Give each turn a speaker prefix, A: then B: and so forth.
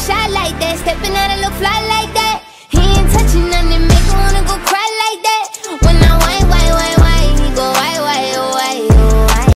A: shot like that. Stepping out, I look fly like